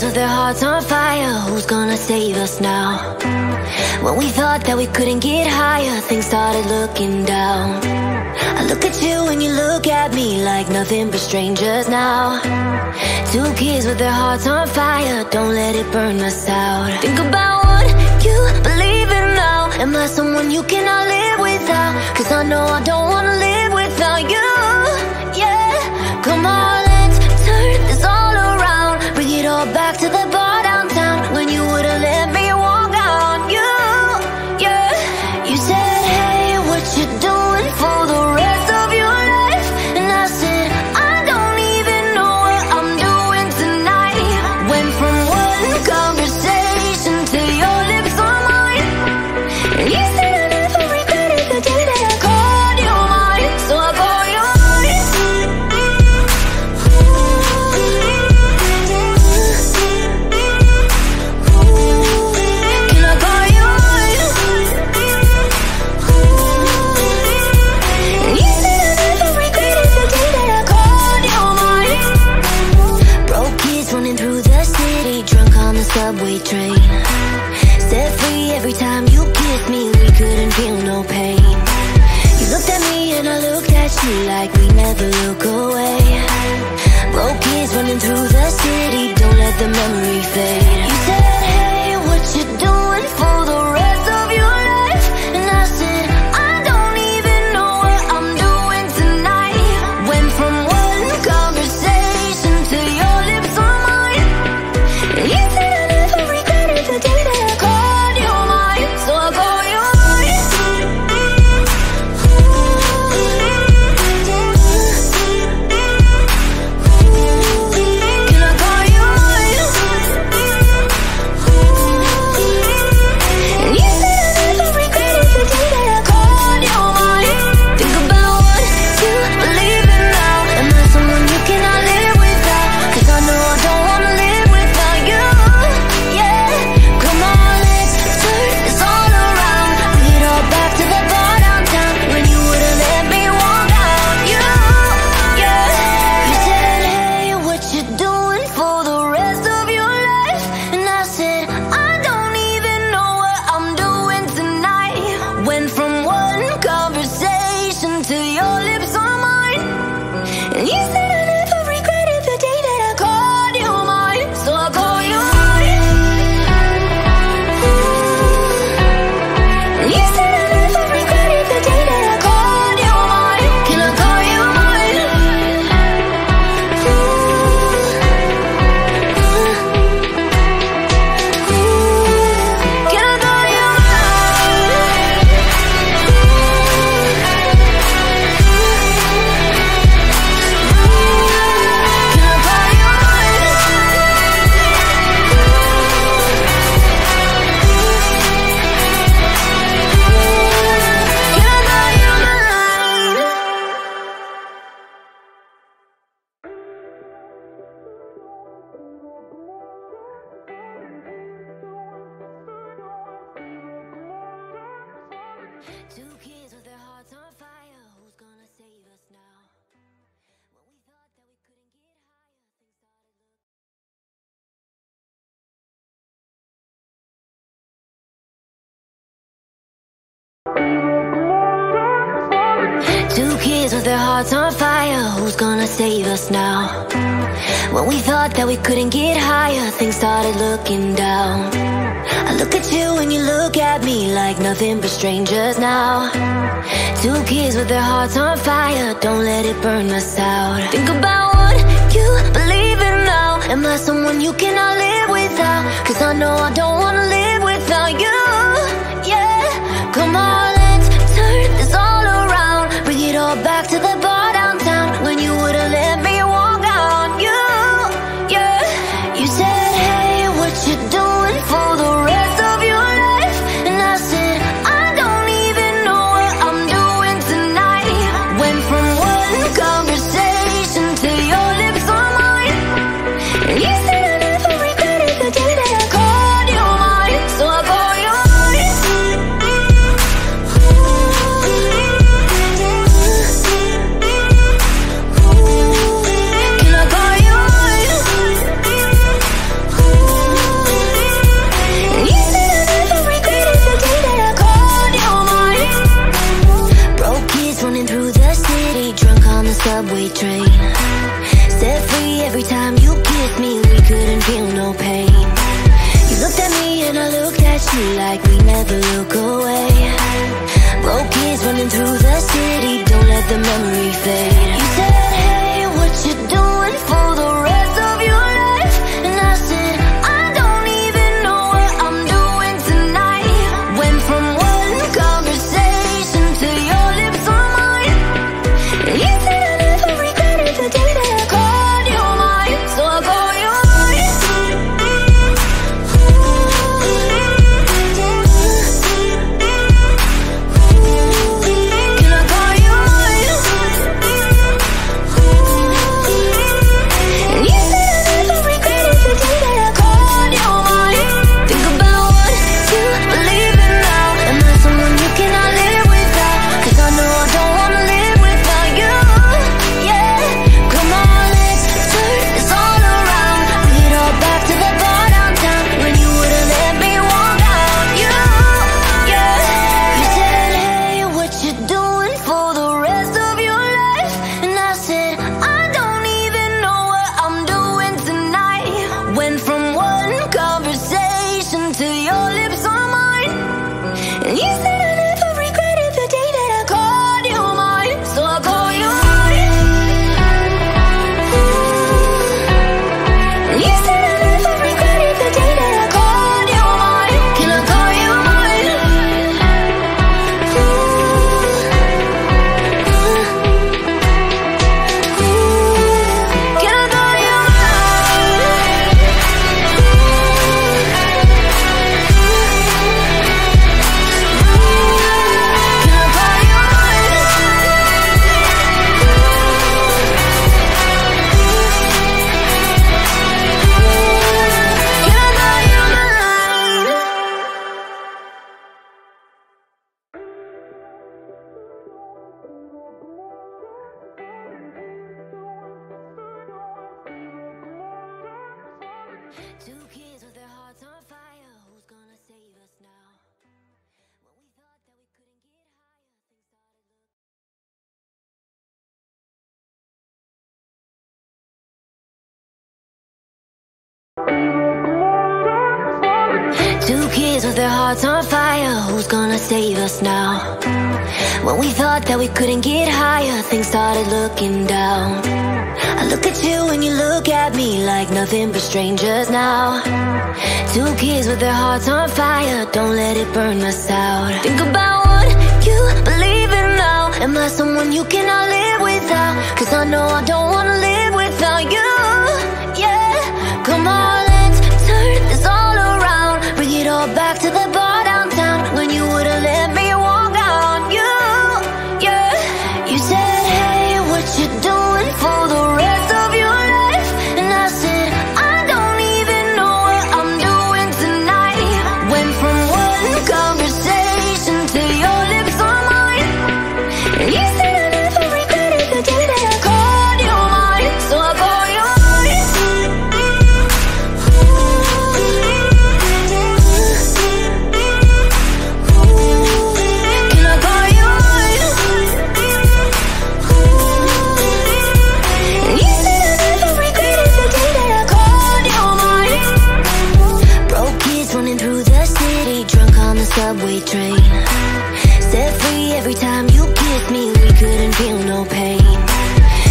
eyes with their hearts on fire Who's gonna save us now? When we thought that we couldn't get higher Things started looking down. I look at you and you look at me Like nothing but strangers now. Two kids with their hearts on fire Don't let it burn us out. Think about what you believe in now. Am I someone you cannot live without? Cause I know I don't wanna live without you. back to the to your eyes with their hearts on fire Who's gonna save us now? When we thought that we couldn't get higher Things started looking down I look at you and you look at me Like nothing but strangers now Two kids with their hearts on fire Don't let it burn us out Think about what you believe in now Am I someone you cannot live without? Cause I know I don't the memory fade. Two kids with their hearts on fire. Who's gonna save us now? When we thought that we couldn't get higher. Two kids with their hearts on fire. Who's gonna save us now? When we thought that we couldn't get higher, things started looking down. I look at you and you look at me like nothing but strangers now. Two kids with their hearts on fire, don't let it burn us out. Think about what you believe in now. Am I someone you cannot live without? Cause I know I don't wanna live. Every time you kissed me, we couldn't feel no pain.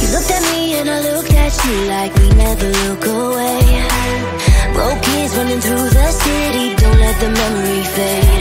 You looked at me and I looked at you like we never look away. Broke kids running through the city, don't let the memory fade.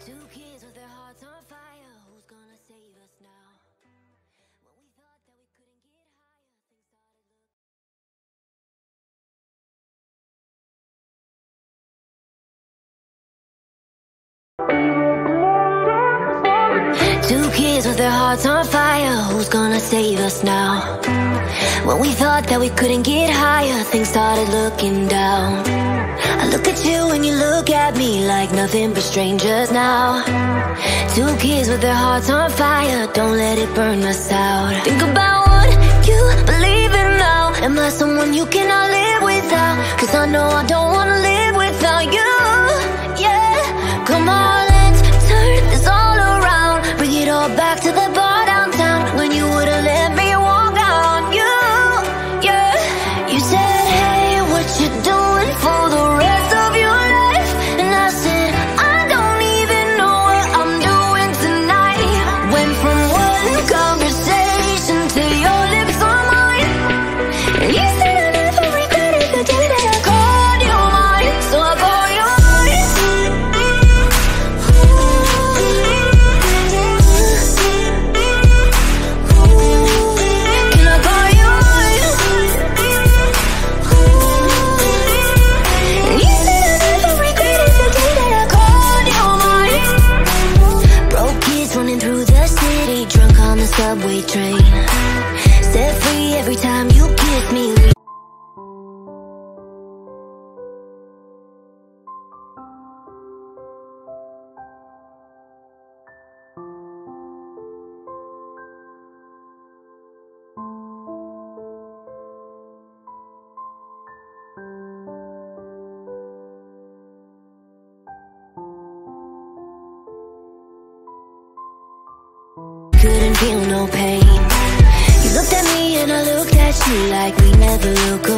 Two kids with their hearts on fire. Who's gonna save us now? When we thought that we couldn't get higher. Two kids with their hearts on fire. Who's gonna save us now? When we thought that we couldn't get higher, things started looking down. I look at you and you look at me like nothing but strangers now. Two kids with their hearts on fire, don't let it burn us out. Think about what you believe in now. Am I someone you cannot live without? Cause I know I don't wanna live without you. look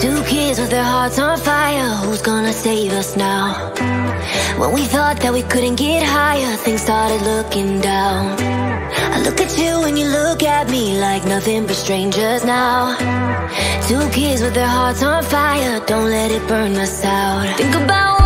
Two kids with their hearts on fire. Who's gonna save us now? When we thought that we couldn't get higher, things started looking down. I look at you and you look at me like nothing but strangers now. Two kids with their hearts on fire. Don't let it burn us out. Think about